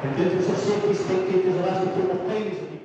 And then a safety spectators are asked to put their things.